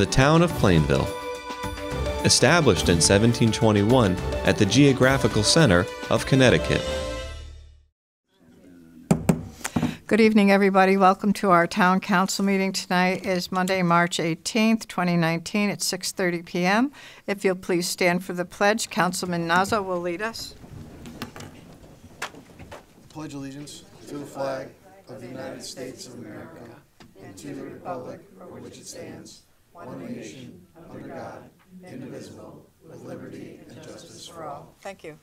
The town of Plainville. Established in 1721 at the geographical center of Connecticut. Good evening, everybody. Welcome to our town council meeting. Tonight is Monday, March 18th, 2019, at 6:30 PM. If you'll please stand for the pledge, Councilman Nazo will lead us. pledge allegiance to the flag of the United States of America and to the republic for which it stands, one nation, under God, indivisible, with liberty and justice for all. Thank you.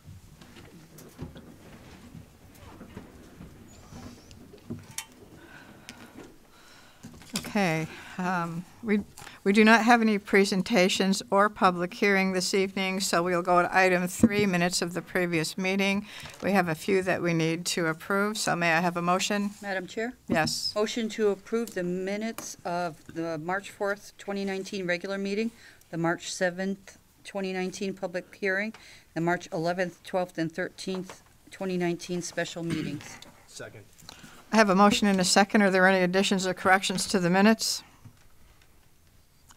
Okay, um, we, we do not have any presentations or public hearing this evening, so we'll go to item three, minutes of the previous meeting. We have a few that we need to approve, so may I have a motion? Madam Chair, Yes. motion to approve the minutes of the March 4th, 2019 regular meeting, the March 7th, 2019 public hearing, the March 11th, 12th, and 13th, 2019 special meetings. Second. I have a motion and a second. Are there any additions or corrections to the minutes?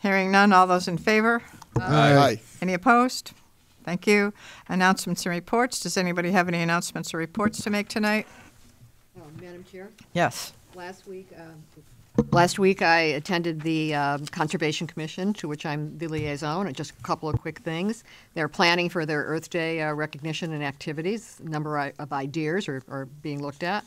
Hearing none, all those in favor? Aye. Any opposed? Thank you. Announcements and reports. Does anybody have any announcements or reports to make tonight? Uh, Madam Chair, Yes. last week, um, last week I attended the um, Conservation Commission, to which I'm the liaison, and just a couple of quick things. They're planning for their Earth Day uh, recognition and activities. A number of ideas are, are being looked at.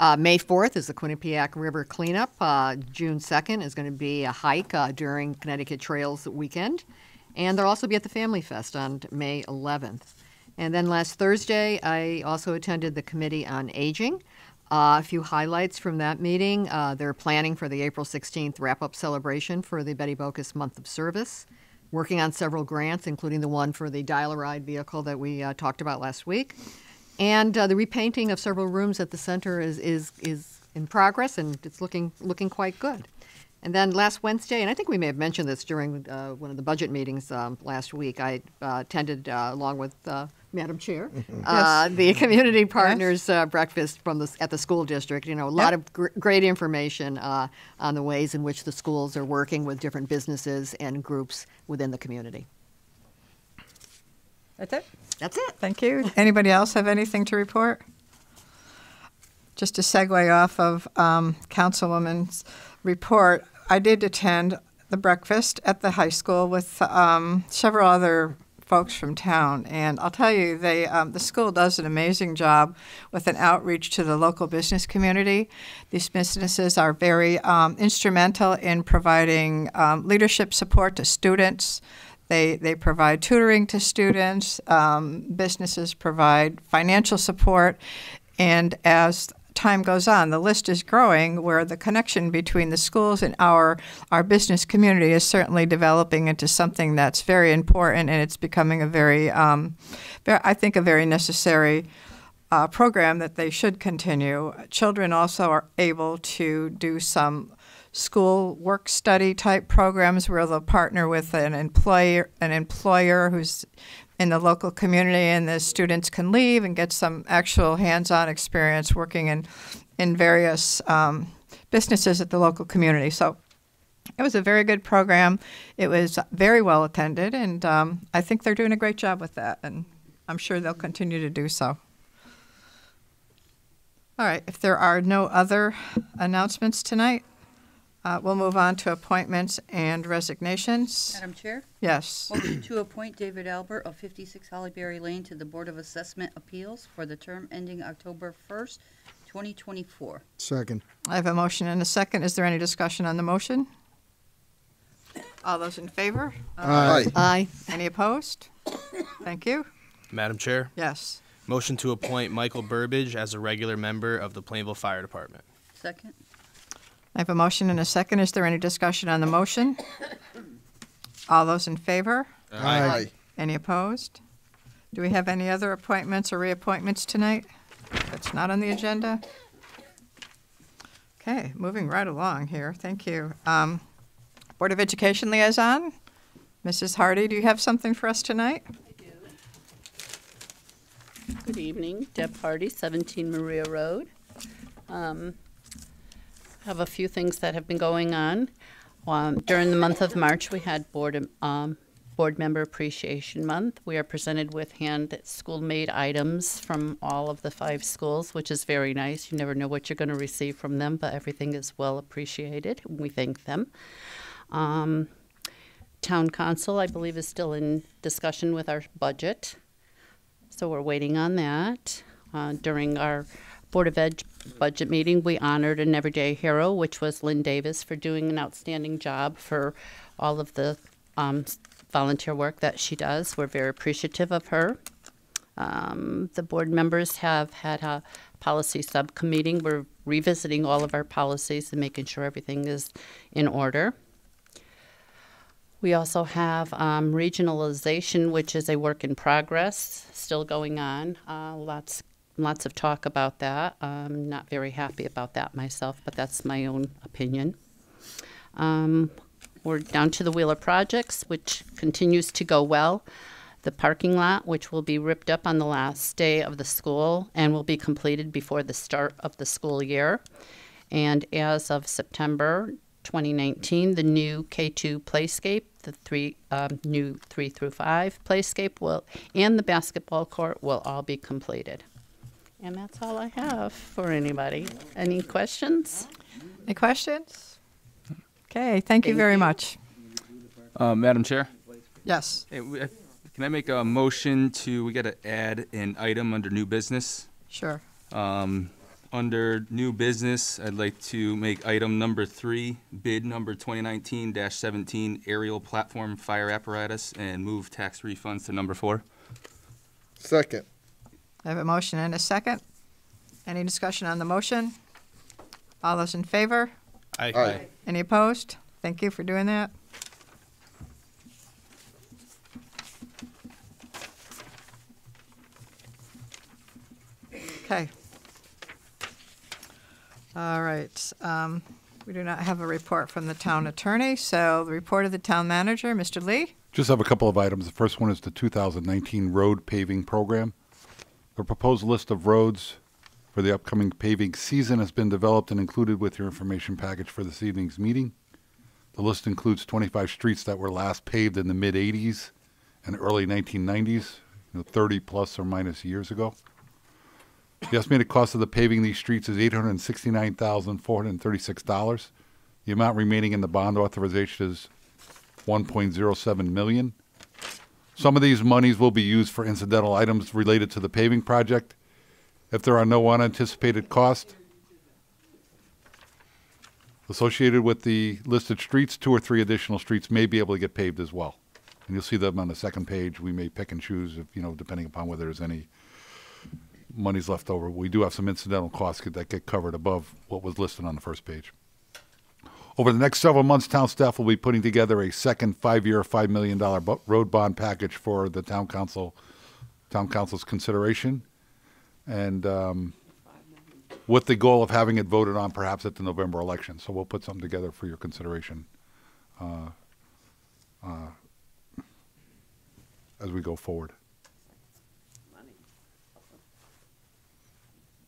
Uh, May 4th is the Quinnipiac River cleanup. Uh, June 2nd is going to be a hike uh, during Connecticut Trails weekend. And they'll also be at the Family Fest on May 11th. And then last Thursday, I also attended the Committee on Aging. Uh, a few highlights from that meeting. Uh, they're planning for the April 16th wrap up celebration for the Betty Bocas Month of Service, working on several grants, including the one for the dial a ride vehicle that we uh, talked about last week. And uh, the repainting of several rooms at the center is, is, is in progress and it's looking, looking quite good. And then last Wednesday, and I think we may have mentioned this during uh, one of the budget meetings um, last week, I uh, attended, along with Madam Chair, uh, the Community Partners uh, Breakfast from the, at the school district. You know, a lot of gr- great information uh, on the ways in which the schools are working with different businesses and groups within the community. That's it? That's it. Thank you. Anybody else have anything to report? Just to segue off of um, Councilwoman's report, I did attend the breakfast at the high school with um, several other folks from town, and I'll tell you, they um, the school does an amazing job with an outreach to the local business community. These businesses are very um, instrumental in providing um, leadership support to students. They, they provide tutoring to students. Um, businesses provide financial support. And as time goes on, the list is growing where the connection between the schools and our, our business community is certainly developing into something that's very important and it's becoming a very, um, ver I think, a very necessary uh, program that they should continue. Children also are able to do some school work study type programs where they'll partner with an employer an employer who's in the local community and the students can leave and get some actual hands-on experience working in in various um, businesses at the local community. So it was a very good program. It was very well attended and um, i think they're doing a great job with that and i'm sure they'll continue to do so. All right if there are no other announcements tonight uh, We'll move on to appointments and resignations. Madam Chair, Yes. motion to appoint David Albert of 56 Hollyberry Lane to the Board of Assessment Appeals for the term ending October 1st, 2024. Second. I have a motion and a second. Is there any discussion on the motion? All those in favor? Aye. Aye. Any opposed? Thank you. Madam Chair, Yes. motion to appoint Michael Burbidge as a regular member of the Plainville Fire Department. Second? I have a motion and a second. Is there any discussion on the motion? All those in favor? Aye. Any opposed? Do we have any other appointments or reappointments tonight? That's not on the agenda? Okay, moving right along here. Thank you. Um, Board of Education Liaison, Mrs. Hardy, do you have something for us tonight? Good evening, Deb Hardy, 17 Maria Road. Um, Have a few things that have been going on. Um, During the month of March, we had Board, um, Board Member Appreciation Month. We are presented with hand school-made items from all of the five schools, which is very nice. You never know what you're going to receive from them, but everything is well appreciated. We thank them. Um, Town Council, I believe, is still in discussion with our budget. So we're waiting on that. Uh, during our Board of Ed budget meeting, we honored an everyday hero, which was Lynn Davis, for doing an outstanding job for all of the um, volunteer work that she does. We're very appreciative of her. Um, the board members have had a policy subcommittee. We're revisiting all of our policies and making sure everything is in order. We also have um, regionalization, which is a work in progress, still going on. Uh, lots, lots of talk about that. I'm not very happy about that myself, but that's my own opinion. Um, we're down to the Wheeler projects, which continues to go well. The parking lot, which will be ripped up on the last day of the school and will be completed before the start of the school year. And as of September 2019, the new K2 Playscape, the three um, new three through five Playscape will, and the basketball court will all be completed. And that's all I have for anybody. Any questions? Any questions? Okay, thank you very you. much. Uh, Madam Chair, Yes, hey, we- uh, can I make a motion to, we got to add an item under new business? sure. Um, Under new business, I'd like to make item number three, bid number 2019-17 aerial platform fire apparatus, and move tax refunds to number four. Second. I have a motion and a second. Any discussion on the motion? All those in favor? Aye. Aye. Any opposed? Thank you for doing that. Okay. All right. um, We do not have a report from the town attorney, so the report of the town manager, Mr. Lee? Just have a couple of items. The first one is the 2019 road paving program. The proposed list of roads for the upcoming paving season has been developed and included with your information package for this evening's meeting. The list includes 25 streets that were last paved in the mid-'80s and early 1990s, you know, 30 plus or minus years ago. The estimated cost of the paving these streets is $869,436. The amount remaining in the bond authorization is 1.07 million. Some of these monies will be used for incidental items related to the paving project. If there are no unanticipated costs associated with the listed streets, two or three additional streets may be able to get paved as well. And you'll see them on the second page. We may pick and choose, if, you know, depending upon whether there's any monies left over. We do have some incidental costs that get covered above what was listed on the first page. Over the next several months, town staff will be putting together a second five-year, $5 million road bond package for the town council, town council's consideration. And um, with the goal of having it voted on perhaps at the November election. So we'll put something together for your consideration uh, uh, as we go forward.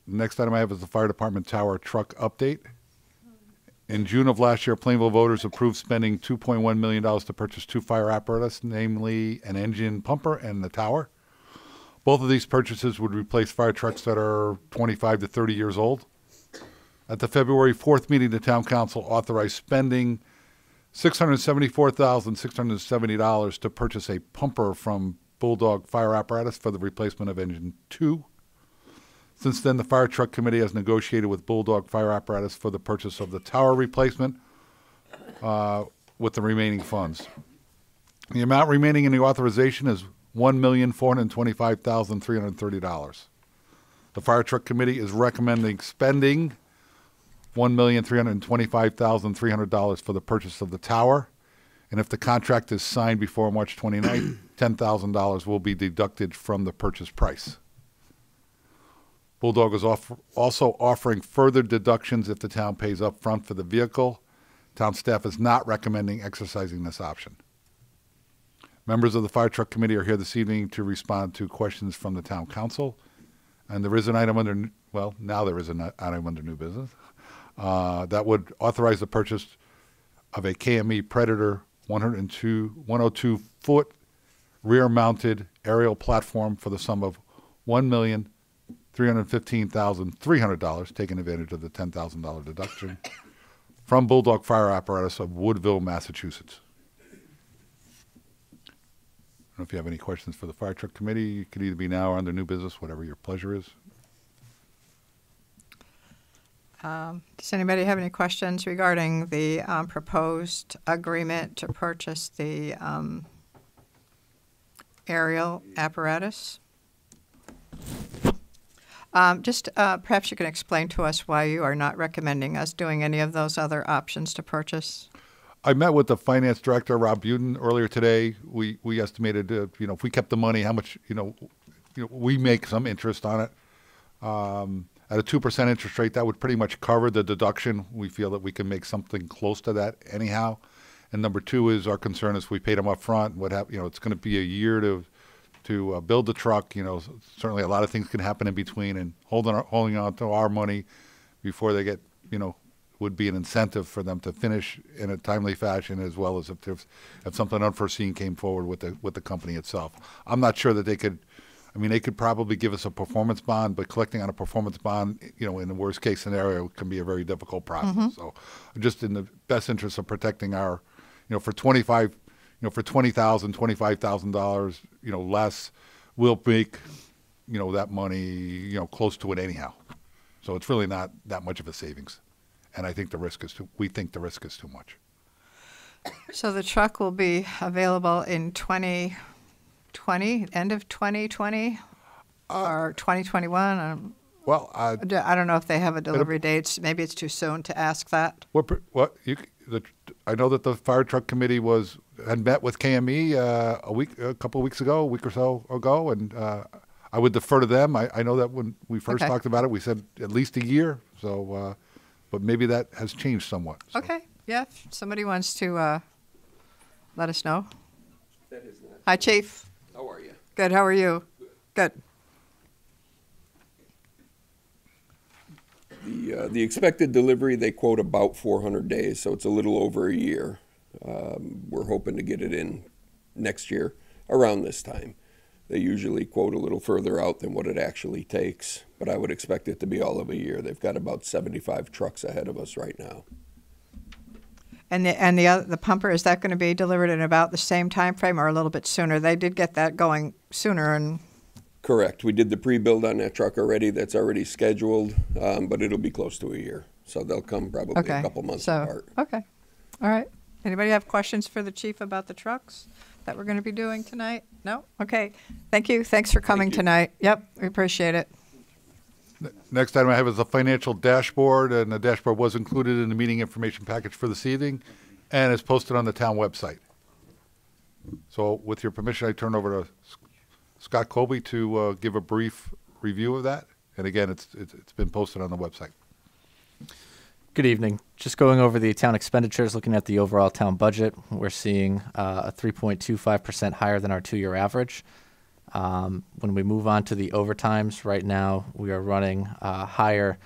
Next item I have is the fire department tower truck update. In June of last year, Plainville voters approved spending $2.1 million to purchase two fire apparatus, namely an engine pumper and the tower. Both of these purchases would replace fire trucks that are 25 to 30 years old. At the February 4th meeting, the town council authorized spending $674,670 to purchase a pumper from Bulldog Fire Apparatus for the replacement of engine two. Since then, the fire truck committee has negotiated with Bulldog Fire Apparatus for the purchase of the tower replacement uh, with the remaining funds. The amount remaining in the authorization is one million four hundred twenty-five thousand three hundred thirty dollars. The fire truck committee is recommending spending one million three hundred twenty-five thousand three hundred dollars for the purchase of the tower. And if the contract is signed before March 29th, ten thousand dollars will be deducted from the purchase price. Bulldog is also offering further deductions if the town pays upfront for the vehicle. Town staff is not recommending exercising this option. Members of the fire truck committee are here this evening to respond to questions from the town council. And there is an item under, well, now there is an item under new business, uh, that would authorize the purchase of a KME Predator 102, 102 foot rear mounted aerial platform for the sum of one million three hundred fifteen thousand three hundred dollars, taking advantage of the ten thousand dollar deduction from Bulldog Fire Apparatus of Woodville, Massachusetts. I don't know if you have any questions for the fire truck committee. It could either be now or under new business, whatever your pleasure is. Um, Does anybody have any questions regarding the um, proposed agreement to purchase the um, aerial apparatus? Um, Just uh, perhaps you can explain to us why you are not recommending us doing any of those other options to purchase? I met with the finance director, Rob Buden, earlier today. We, we estimated, uh, you know, if we kept the money, how much, you know, you know, we make some interest on it. Um, at a 2% interest rate, that would pretty much cover the deduction. We feel that we can make something close to that anyhow. And number two is our concern is we paid them up front. What hap- you know, it's going to be a year to to uh, build the truck. You know, certainly a lot of things can happen in between, and holding our, holding on to our money before they get, you know, would be an incentive for them to finish in a timely fashion, as well as if there's if something unforeseen came forward with the with the company itself. I'm not sure that they could. I mean, they could probably give us a performance bond, but collecting on a performance bond, you know, in the worst case scenario, can be a very difficult process. So, just in the best interest of protecting our, you know, for 25, you know, for twenty thousand, twenty-five thousand dollars, you know, less, we'll make, you know, that money, you know, close to it anyhow. So it's really not that much of a savings, and I think the risk is too. We think the risk is too much. So the truck will be available in 2020, end of 2020 or 2021? Um, Well, uh, d- I don't know if they have a delivery date. Maybe it's too soon to ask that. What, what, you, the, I know that the fire truck committee was, had met with KME, uh, a week, a couple of weeks ago, a week or so ago, and, uh, I would defer to them. I, I know that when we first Okay. talked about it, we said at least a year, so, uh, but maybe that has changed somewhat. so. Okay, yeah, if somebody wants to uh, let us know. Hi, Chief. How are you? Good, how are you? Good. The, uh, the expected delivery, they quote about 400 days, so it's a little over a year. Um, we're hoping to get it in next year around this time. They usually quote a little further out than what it actually takes, but I would expect it to be all of a year. They've got about 75 trucks ahead of us right now. And the, and the, oth- the pumper, is that going to be delivered in about the same time frame or a little bit sooner? They did get that going sooner and, Correct. We did the pre-build on that truck already. That's already scheduled, um, but it'll be close to a year. So they'll come probably okay. a couple months so, apart. Okay, all right. Anybody have questions for the chief about the trucks that we're going to be doing tonight? No? Okay, thank you. Thanks for coming you. tonight. Yep, we appreciate it. Next item I have is the financial dashboard, and the dashboard was included in the meeting information package for this evening, and is posted on the town website. So with your permission, I turn over to S- Scott Colby to uh, give a brief review of that. And again, it's, it's it's been posted on the website. Good evening. Just going over the town expenditures, looking at the overall town budget, we're seeing uh, a 3.25% higher than our two-year average. Um, when we move on to the overtimes, right now we are running uh, higher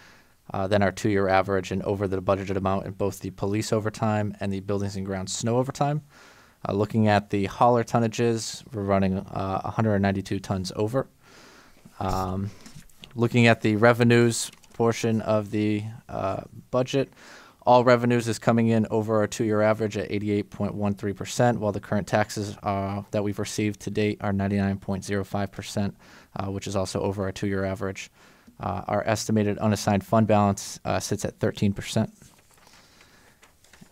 uh, than our two-year average and over the budgeted amount in both the police overtime and the buildings and grounds snow overtime. Uh, looking at the hauler tonnages, we're running uh, 192 tons over. Um, looking at the revenues portion of the uh, budget, all revenues is coming in over our two-year average at 88.13%, while the current taxes uh, that we've received to date are 99.05%, uh, which is also over our two-year average. Uh, our estimated unassigned fund balance uh, sits at 13%.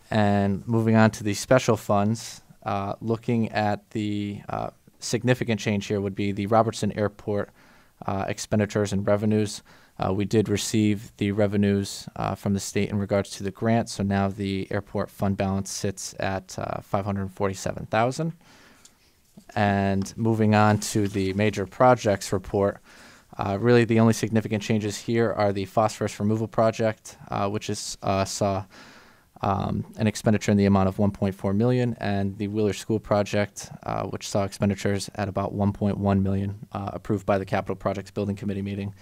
And moving on to the special funds, uh, looking at the uh, significant change here would be the Robertson Airport uh, expenditures and revenues. Uh, we did receive the revenues uh, from the state in regards to the grant, so now the airport fund balance sits at uh, 547,000. And moving on to the major projects report, really, the only significant changes here are the phosphorus removal project, which is saw um, an expenditure in the amount of 1.4 million, and the Wheeler School project, uh, which saw expenditures at about 1.1 million, uh, approved by the Capital Projects Building Committee meeting.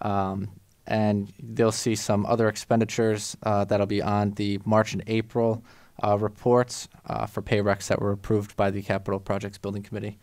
Um, and they'll see some other expenditures uh, that'll be on the March and April uh, reports uh, for pay recs that were approved by the Capital Projects Building Committee.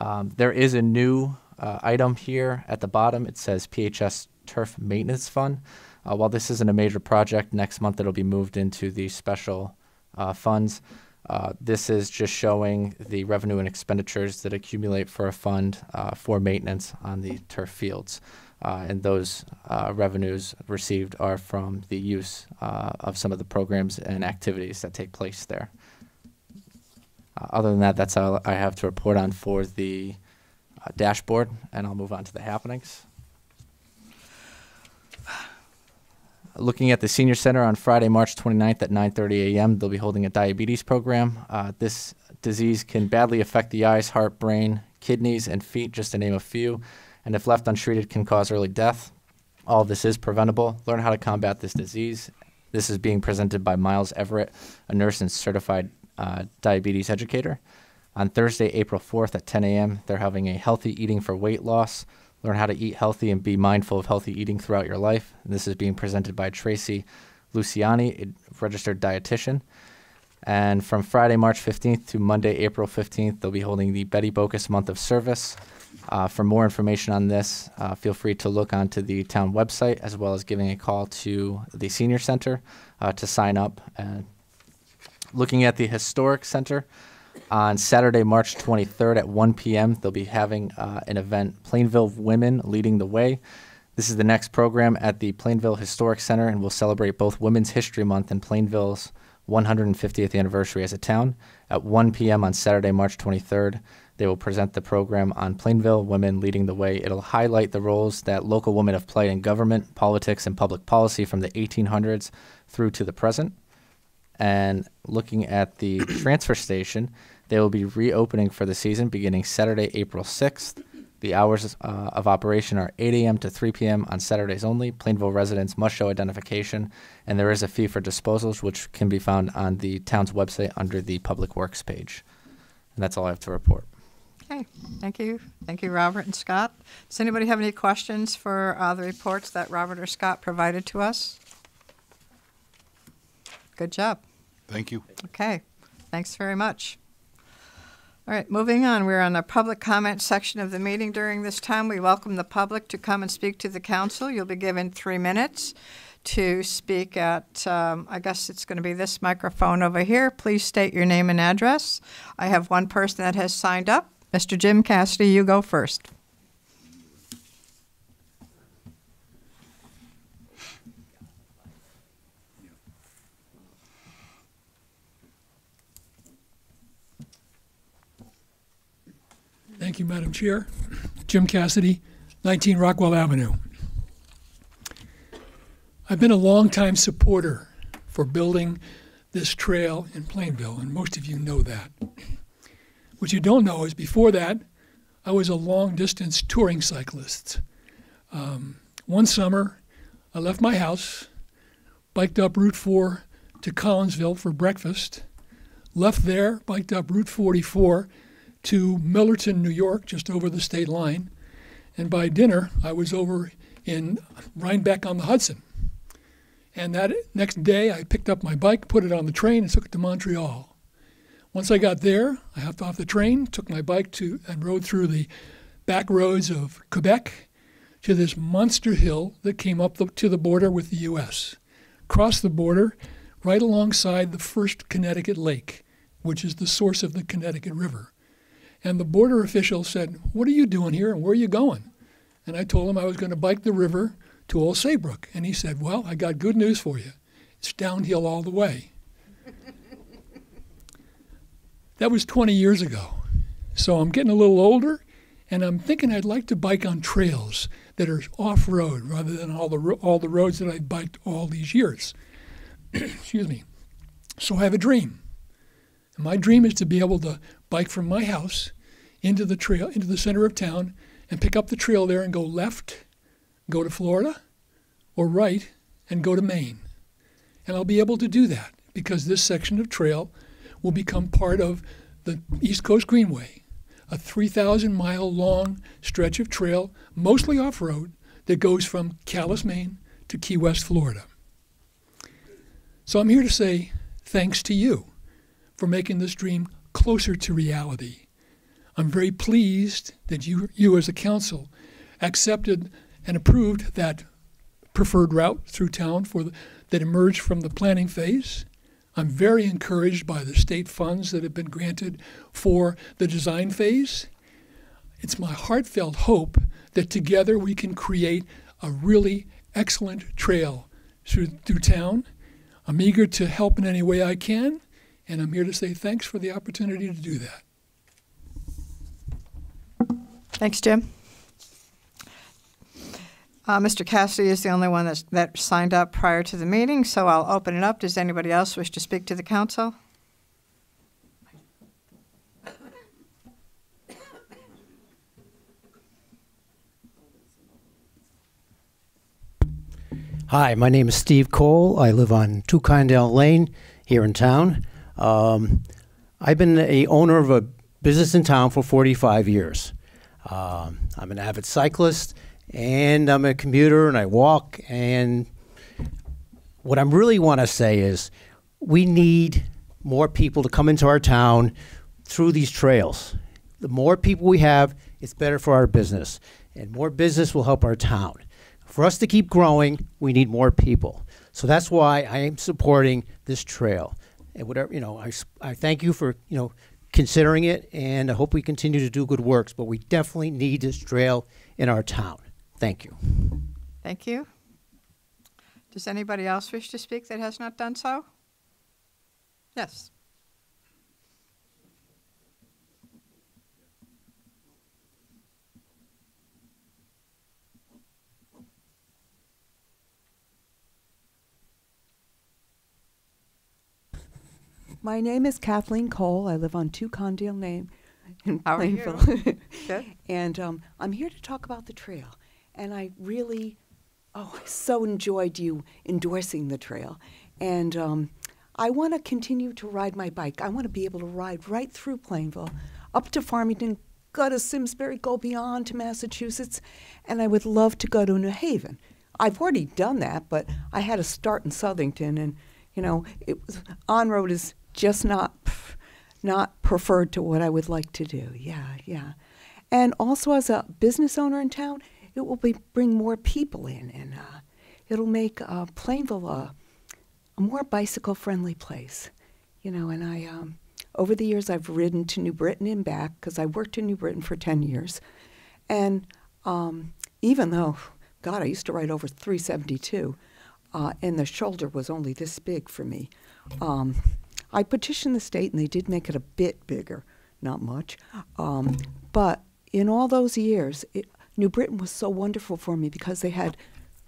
Um, there is a new uh, item here at the bottom. It says PHS Turf Maintenance Fund. Uh, while this isn't a major project, next month it'll be moved into the special uh, funds. Uh, this is just showing the revenue and expenditures that accumulate for a fund uh, for maintenance on the turf fields. Uh, and those uh, revenues received are from the use of some of the programs and activities that take place there. Other than that, that's all I have to report on for the dashboard, and I'll move on to the happenings. Looking at the senior center on Friday, March 29th at 9:30 a.m., they'll be holding a diabetes program. Uh, this disease can badly affect the eyes, heart, brain, kidneys, and feet, just to name a few, and if left untreated, can cause early death. All of this is preventable. Learn how to combat this disease. This is being presented by Miles Everett, a nurse and certified uh, diabetes educator. On Thursday, April 4th at 10 a.m., they're having a healthy eating for weight loss. Learn how to eat healthy and be mindful of healthy eating throughout your life. And this is being presented by Tracy Luciani, a registered dietitian. And from Friday, March 15th to Monday, April 15th, they'll be holding the Betty Bocus Month of Service. Uh, for more information on this, uh, feel free to look onto the town website as well as giving a call to the Senior Center uh, to sign up. And looking at the Historic Center, on Saturday, March 23rd at 1 p.m., they'll be having uh, an event, Plainville Women Leading the Way. This is the next program at the Plainville Historic Center and we'll celebrate both Women's History Month and Plainville's 150th anniversary as a town. At 1 p.m. on Saturday, March 23rd, they will present the program on Plainville Women Leading the Way. It'll highlight the roles that local women have played in government, politics, and public policy from the 1800s through to the present. And looking at the transfer station, they will be reopening for the season beginning Saturday, April 6th. The hours uh, of operation are 8 a.m. to 3 p.m. on Saturdays only. Plainville residents must show identification, and there is a fee for disposals, which can be found on the town's website under the Public Works page. And that's all I have to report. Okay, thank you. Thank you, Robert and Scott. Does anybody have any questions for uh, the reports that Robert or Scott provided to us? Good job. Thank you. Okay, thanks very much. All right, moving on. We're on the public comment section of the meeting. During this time, we welcome the public to come and speak to the council. You'll be given three minutes to speak at, um, I guess it's going to be this microphone over here. Please state your name and address. I have one person that has signed up. Mr. Jim Cassidy, you go first. Thank you, Madam Chair. Jim Cassidy, 19 Rockwell Avenue. I've been a longtime supporter for building this trail in Plainville, and most of you know that. What you don't know is before that, I was a long distance touring cyclist. Um, one summer, I left my house, biked up Route 4 to Collinsville for breakfast, left there, biked up Route 44 to Millerton, New York, just over the state line. And by dinner, I was over in Rhinebeck on the Hudson. And that next day, I picked up my bike, put it on the train, and took it to Montreal. Once I got there, I hopped off the train, took my bike to and rode through the back roads of Quebec to this monster hill that came up the, to the border with the U.S. Crossed the border right alongside the first Connecticut lake, which is the source of the Connecticut River. And the border official said, What are you doing here and where are you going? And I told him I was going to bike the river to Old Saybrook. And he said, Well, I got good news for you. It's downhill all the way. that was 20 years ago. So I'm getting a little older and I'm thinking I'd like to bike on trails that are off road rather than all the, all the roads that I've biked all these years. Excuse me. So I have a dream. And my dream is to be able to bike from my house into the trail, into the center of town, and pick up the trail there and go left, go to Florida, or right and go to Maine. And I'll be able to do that because this section of trail will become part of the East Coast Greenway, a 3,000 mile long stretch of trail, mostly off road, that goes from Calais, Maine to Key West, Florida. So I'm here to say thanks to you for making this dream closer to reality. I'm very pleased that you, you as a council accepted and approved that preferred route through town for the, that emerged from the planning phase. I'm very encouraged by the state funds that have been granted for the design phase. It's my heartfelt hope that together we can create a really excellent trail through, through town. I'm eager to help in any way I can, and I'm here to say thanks for the opportunity to do that. Thanks, Jim. Uh, Mr. Cassidy is the only one that's, that signed up prior to the meeting, so I'll open it up. Does anybody else wish to speak to the council? Hi, my name is Steve Cole. I live on Two Condell Lane here in town. Um, I've been a owner of a business in town for 45 years. Um, I'm an avid cyclist, and I'm a commuter, and I walk. And what I really want to say is, we need more people to come into our town through these trails. The more people we have, it's better for our business, and more business will help our town. For us to keep growing, we need more people. So that's why I am supporting this trail. And whatever, you know, I, I thank you for, you know, considering it, and I hope we continue to do good works, but we definitely need this trail in our town. Thank you. Thank you. Does anybody else wish to speak that has not done so? Yes. My name is Kathleen Cole. I live on Two Condale Lane in How? Plainville. Good. and um, I'm here to talk about the trail. And I really, oh, I so enjoyed you endorsing the trail. And um, I want to continue to ride my bike. I want to be able to ride right through Plainville, up to Farmington, go to Simsbury, go beyond to Massachusetts, and I would love to go to New Haven. I've already done that, but I had to start in Southington, and you know, it was on road is just not not preferred to what I would like to do. Yeah, yeah. And also as a business owner in town, it will be bring more people in, and uh, it'll make uh, Plainville a, a more bicycle friendly place. You know, and I um, over the years I've ridden to New Britain and back because I worked in New Britain for ten years, and um, even though, God, I used to ride over 372, uh, and the shoulder was only this big for me. Um, I petitioned the state, and they did make it a bit bigger, not much. Um, but in all those years, it, New Britain was so wonderful for me because they had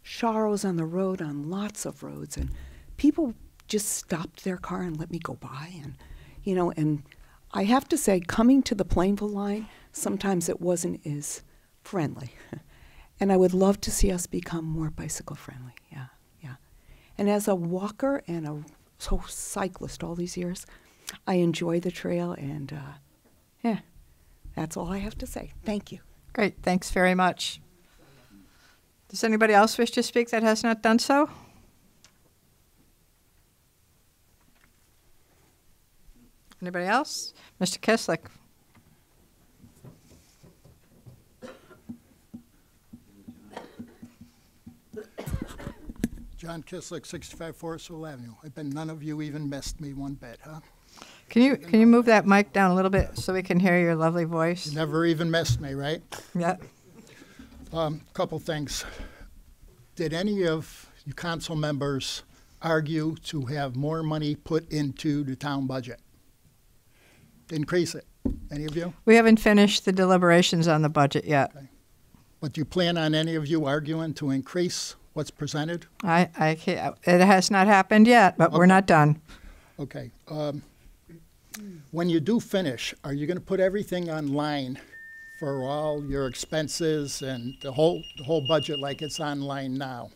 sharrows on the road, on lots of roads, and people just stopped their car and let me go by, and you know, and I have to say, coming to the Plainville line, sometimes it wasn't as friendly, and I would love to see us become more bicycle friendly. Yeah, yeah. And as a walker and a so cyclist all these years, I enjoy the trail, and uh, yeah, that's all I have to say. Thank you. Great, thanks very much. Does anybody else wish to speak that has not done so? Anybody else? Mr. Kislik? John Kislik, 65 Forest Hill Avenue. I bet none of you even missed me one bit, huh? Can you, can you move that mic down a little bit so we can hear your lovely voice? You never even missed me, right? Yeah. Um, couple things. Did any of you council members argue to have more money put into the town budget? Increase it? Any of you? We haven't finished the deliberations on the budget yet. But do you plan on any of you arguing to increase what's presented? I, I can't, it has not happened yet, but we're not done. Okay. Um, when you do finish, are you going to put everything online for all your expenses and the whole, the whole budget like it's online now?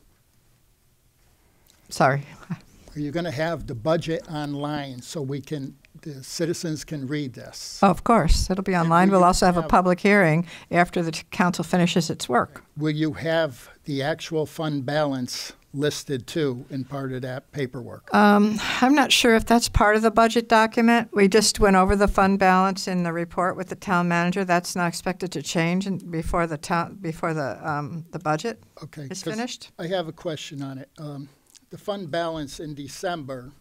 Sorry. Are you going to have the budget online so we can, the citizens can read this? Oh, of course, it'll be online. we We'll also have a public hearing after the council finishes its work. Will you have the actual fund balance listed too in part of that paperwork? Um, I'm not sure if that's part of the budget document. We just went over the fund balance in the report with the town manager. That's not expected to change before the town, before the, um, the budget Okay. is finished. I have a question on it. Um, the fund balance in December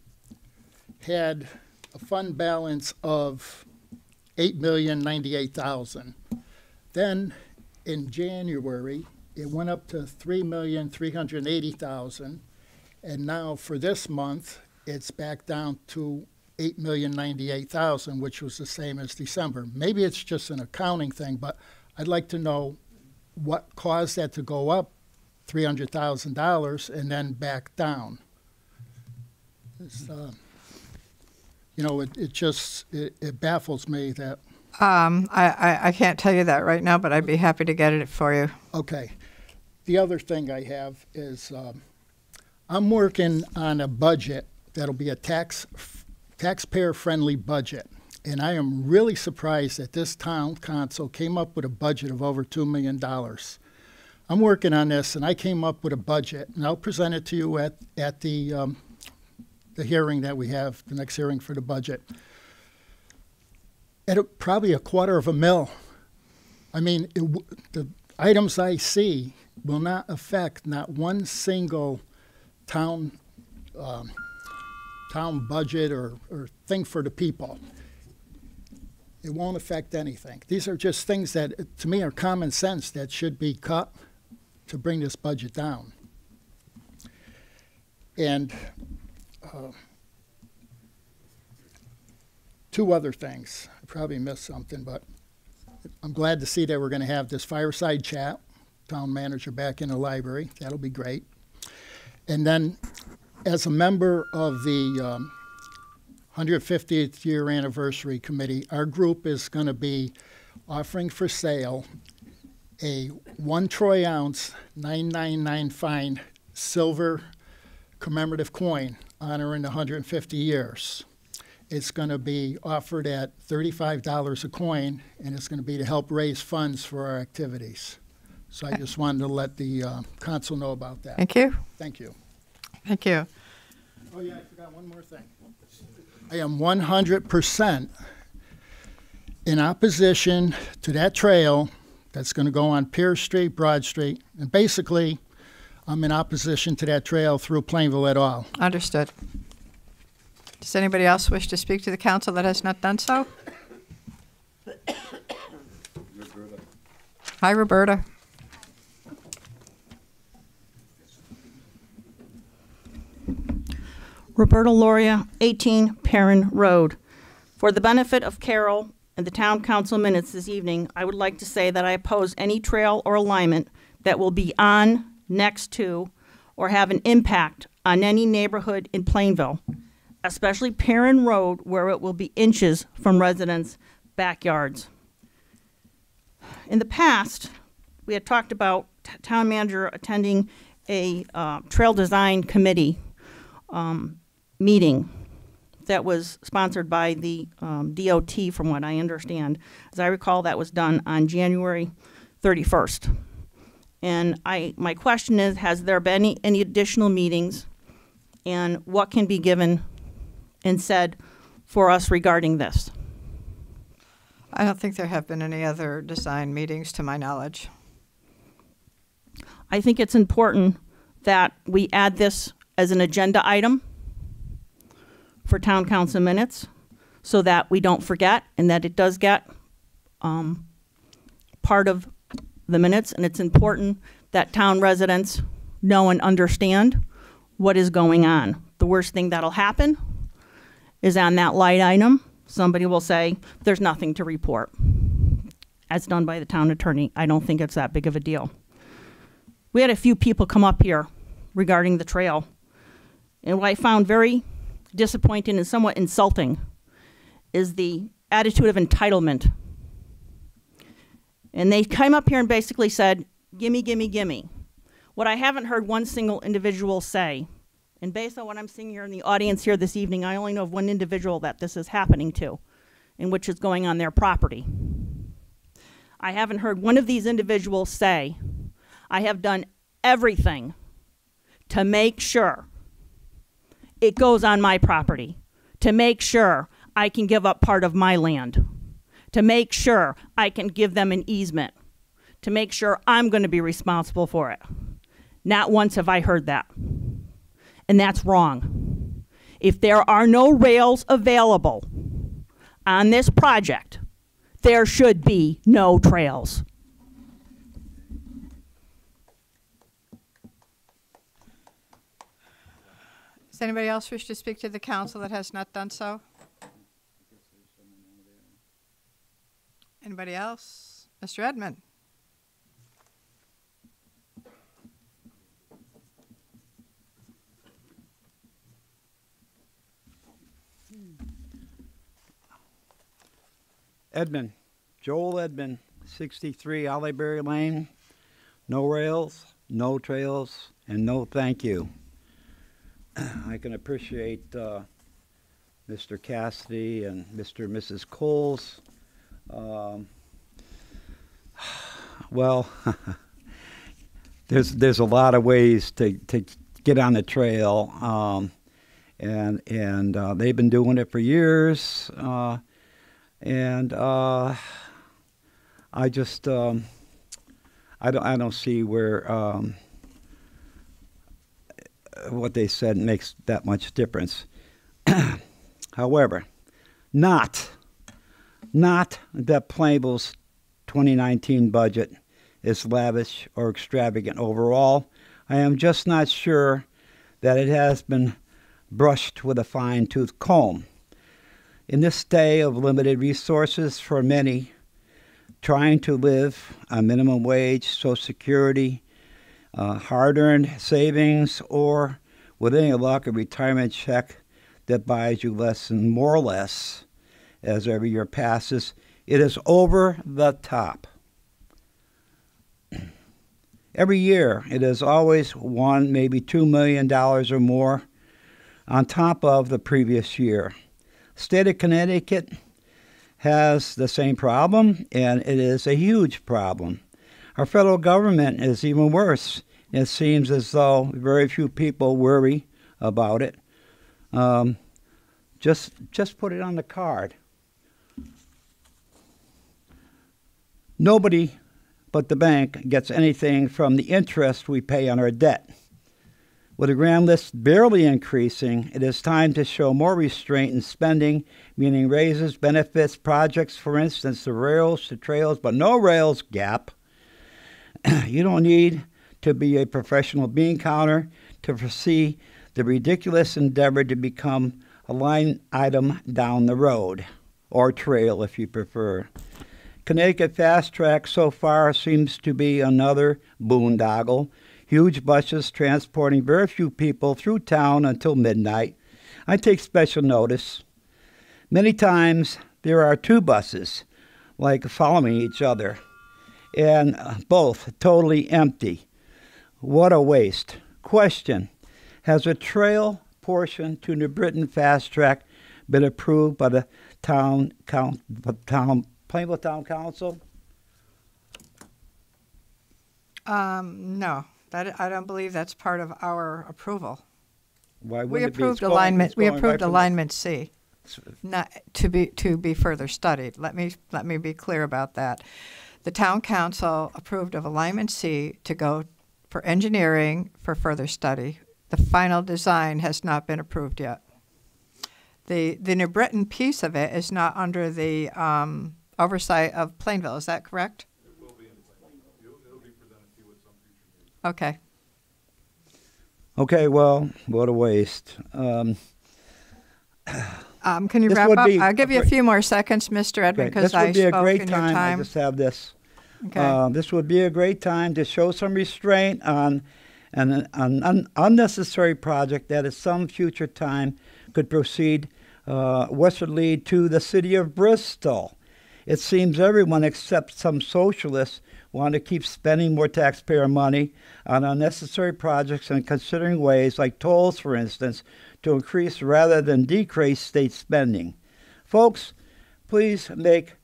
had a fund balance of eight million ninety-eight thousand. Then in January, it went up to three million three hundred eighty thousand. And now for this month, it's back down to eight million ninety-eight thousand, which was the same as December. Maybe it's just an accounting thing, but I'd like to know what caused that to go up three hundred thousand dollars and then back down. It's, uh, you know, it, it just it, it baffles me that. Um, I, I, I can't tell you that right now, but I'd be happy to get it for you. Okay, the other thing I have is um, I'm working on a budget that'll be a tax taxpayer friendly budget. And I am really surprised that this town council came up with a budget of over $2 million. I'm working on this, and I came up with a budget, and I'll present it to you at, at the, um, the hearing that we have, the next hearing for the budget. At a, probably a quarter of a mil. I mean, it, the items I see will not affect not one single town, um, town budget or, or thing for the people. It won't affect anything. These are just things that, to me, are common sense that should be cut to bring this budget down. And uh, two other things. I probably missed something, but I'm glad to see that we're going to have this fireside chat. Town manager back in the library. That'll be great. And then, as a member of the um, 150th year anniversary committee, our group is going to be offering for sale a one troy ounce 999 fine silver commemorative coin honoring 150 years. It's going to be offered at $35 a coin, and it's going to be to help raise funds for our activities. So I just wanted to let the uh, council know about that. Thank you. Thank you. Thank you. Oh, yeah, I forgot one more thing. I am 100% in opposition to that trail that's going to go on Pierce Street, Broad Street, and basically, I'm in opposition to that trail through Plainville at all. Understood. Does anybody else wish to speak to the council that has not done so? Hi, Roberta. Roberta Loria, 18 Perrin Road. For the benefit of Carol and the town council minutes this evening, I would like to say that I oppose any trail or alignment that will be on, next to, or have an impact on any neighborhood in Plainville, especially Perrin Road, where it will be inches from residents' backyards. In the past, we had talked about town manager attending a uh, trail design committee um, meeting that was sponsored by the um, DOT, from what I understand. As I recall, that was done on January 31st. And I, my question is, has there been any, any additional meetings? And what can be given and said for us regarding this? I don't think there have been any other design meetings to my knowledge. I think it's important that we add this as an agenda item for town council minutes so that we don't forget and that it does get um, part of the minutes. And it's important that town residents know and understand what is going on. The worst thing that'll happen is on that light item, somebody will say, there's nothing to report. As done by the town attorney. I don't think it's that big of a deal. We had a few people come up here regarding the trail. And what I found very disappointing and somewhat insulting is the attitude of entitlement. And they came up here and basically said, gimme, gimme, gimme. What I haven't heard one single individual say, and based on what I'm seeing here in the audience here this evening, I only know of one individual that this is happening to, and which is going on their property. I haven't heard one of these individuals say, I have done everything to make sure it goes on my property, to make sure I can give up part of my land, to make sure I can give them an easement, to make sure I'm going to be responsible for it. Not once have I heard that. And that's wrong. If there are no rails available on this project, there should be no trails. Does anybody else wish to speak to the council that has not done so? Anybody else? Mr. Edmond? Edmund, Joel Edmund, 63 Hollyberry Lane. No rails, no trails, and no thank you. I can appreciate uh, Mr. Cassidy and Mr. and Mrs. Coles. Um, well, there's there's a lot of ways to, to get on the trail, um, and and uh, they've been doing it for years. Uh, and uh, I just um, I don't I don't see where um, what they said makes that much difference. However, not not that Plainville's 2019 budget is lavish or extravagant overall. I am just not sure that it has been brushed with a fine tooth comb. In this day of limited resources for many, trying to live on minimum wage, Social Security, uh, hard earned savings, or with any luck, a retirement check that buys you less and more or less as every year passes, it is over the top. Every year, it is always one, maybe two million dollars or more on top of the previous year. State of Connecticut has the same problem, and it is a huge problem. Our federal government is even worse. It seems as though very few people worry about it. Um, just, just put it on the card. Nobody but the bank gets anything from the interest we pay on our debt. With the grand list barely increasing, it is time to show more restraint in spending, meaning raises, benefits, projects, for instance, the rails, the trails, but no rails gap. you don't need to be a professional bean counter to foresee the ridiculous endeavor to become a line item down the road, or trail if you prefer. Connecticut Fastrak so far seems to be another boondoggle huge buses transporting very few people through town until midnight. I take special notice. Many times there are two buses, like following each other, and uh, both totally empty. What a waste. Question Has a trail portion to New Britain Fastrak been approved by the town, count, town Plainville Town Council? Um, no. That, I don't believe that's part of our approval. Why We would it be? approved going- alignment, it's we going right approved from alignment C, not, to be, to be further studied. Let me, let me be clear about that. The town council approved of alignment C to go for engineering for further study. The final design has not been approved yet. The, the New Britain piece of it is not under the um, oversight of Plainville, is that correct? Okay. Okay, well, what a waste. Um, Um, can you wrap up? I'll give you a few more seconds, Mr. Edmund, because this would I be a spoke great in your time. I just have this. Okay. Uh, this would be a great time to show some restraint on an, an un- unnecessary project that at some future time could proceed uh, westwardly to the city of Bristol. It seems everyone except some socialists want to keep spending more taxpayer money on unnecessary projects and considering ways, like tolls for instance, to increase rather than decrease state spending. Folks, please make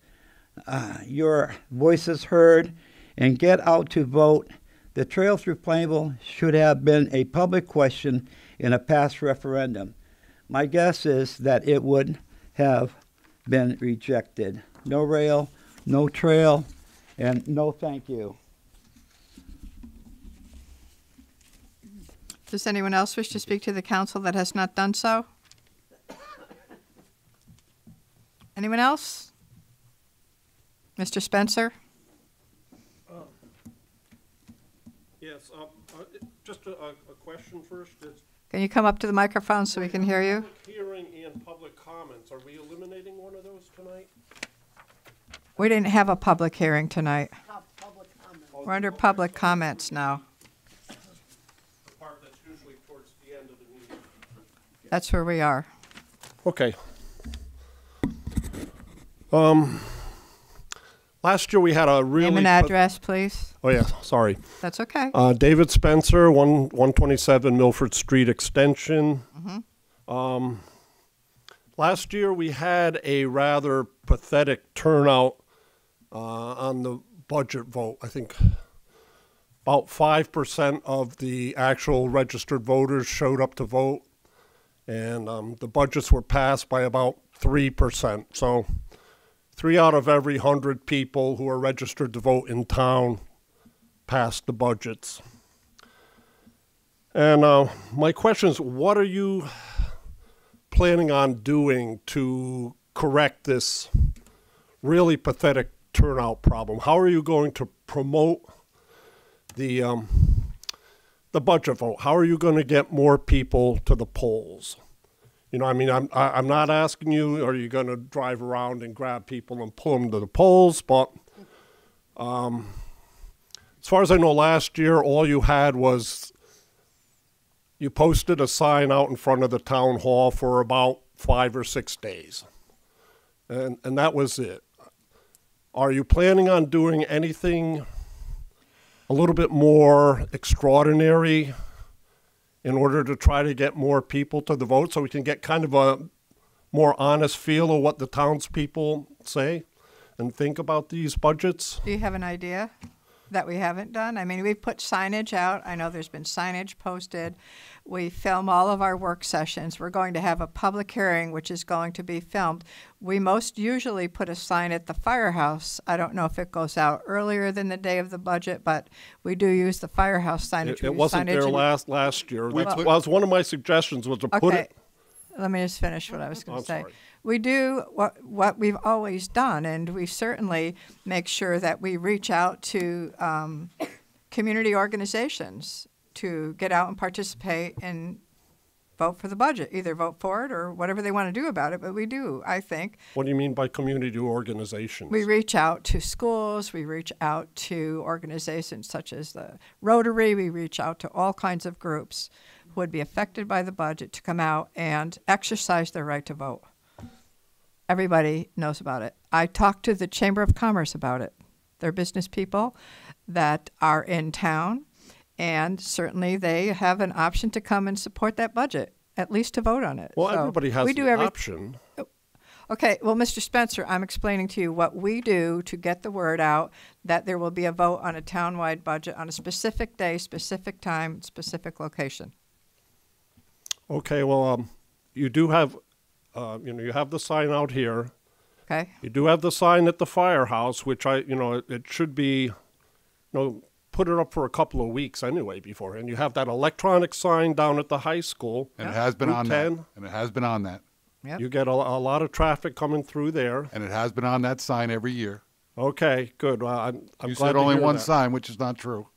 uh, your voices heard and get out to vote. The trail through Plainville should have been a public question in a past referendum. My guess is that it would have been rejected. No rail, no trail, and no thank you. Does anyone else wish to speak to the council that has not done so? Anyone else? Mr. Spencer? Yes, um, uh, just a, a a question first. It's Can you come up to the microphone so we can hear you? Public hearing and public comments, are we eliminating one of those tonight? We didn't have a public hearing tonight. We're under public comments now. That's usually towards the end of the meeting. That's where we are. Okay. Um, last year we had a really. Name and address, please. Oh, yeah, sorry. That's okay. Uh, David Spencer, one, one twenty-seven Milford Street Extension. Mhm. Um, last year we had a rather pathetic turnout, on the budget vote. I think about five percent of the actual registered voters showed up to vote. And, um, the budgets were passed by about three percent. So three out of every hundred people who are registered to vote in town passed the budgets. And uh, my question is, what are you planning on doing to correct this really pathetic turnout problem? How are you going to promote the um, the budget vote? How are you going to get more people to the polls? You know, I mean, I'm I- I'm not asking you, are you going to drive around and grab people and pull them to the polls? But um, as far as I know, last year all you had was you posted a sign out in front of the town hall for about five or six days, and and that was it. Are you planning on doing anything a little bit more extraordinary in order to try to get more people to the vote so we can get kind of a more honest feel of what the townspeople say and think about these budgets? Do you have an idea that we haven't done? I mean, we've put signage out. I know there's been signage posted. We film all of our work sessions. We're going to have a public hearing, which is going to be filmed. We most usually put a sign at the firehouse. I don't know if it goes out earlier than the day of the budget, but we do use the firehouse signage. It, it wasn't signage there last last year. That put- was one of my suggestions was to put Okay. it. Let me just finish what I was going to say. sorry. We do what, what we've always done, and we certainly make sure that we reach out to um, community organizations to get out and participate and vote for the budget, either vote for it or whatever they want to do about it. But we do, I think. What do you mean by community organizations? We reach out to schools, we reach out to organizations such as the Rotary, we reach out to all kinds of groups who would be affected by the budget to come out and exercise their right to vote. Everybody knows about it. I talked to the Chamber of Commerce about it. They're business people that are in town, and certainly they have an option to come and support that budget, at least to vote on it. Well, So everybody has we do every- option. Okay, well, Mr. Spencer, I'm explaining to you what we do to get the word out that there will be a vote on a townwide budget on a specific day, specific time, specific location. Okay, well, um, you do have, uh, you know, you have the sign out here. Okay. You do have the sign at the firehouse, which I, you know, it, it should be, you know, put it up for a couple of weeks anyway before. And you have that electronic sign down at the high school. And it has been Route on 10. that. And it has been on that. Yep. You get a, a lot of traffic coming through there. And it has been on that sign every year. Okay, good. Well, I'm, I'm you glad said only one that. sign, which is not true.